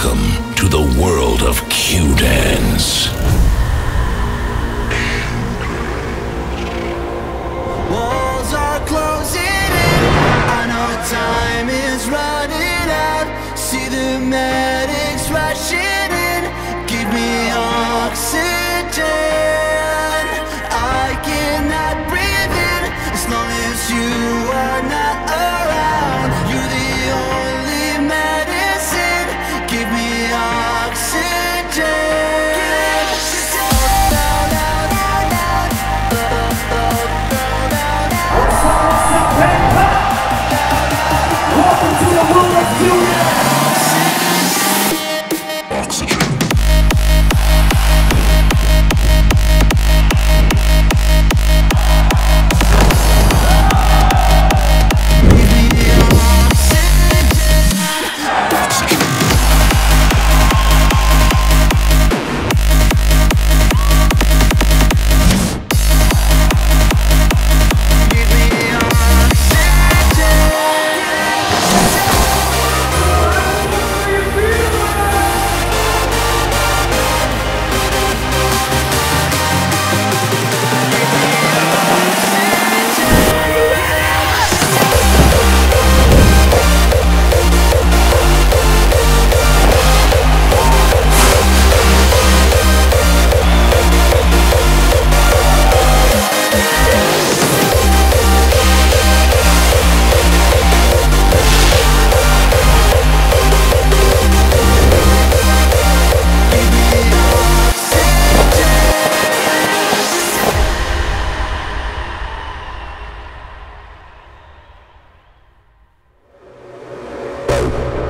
Welcome to the world of Q-Dance. Walls are closing in. I know time is running out. See the man.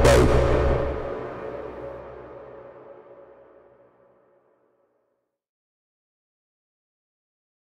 Bye.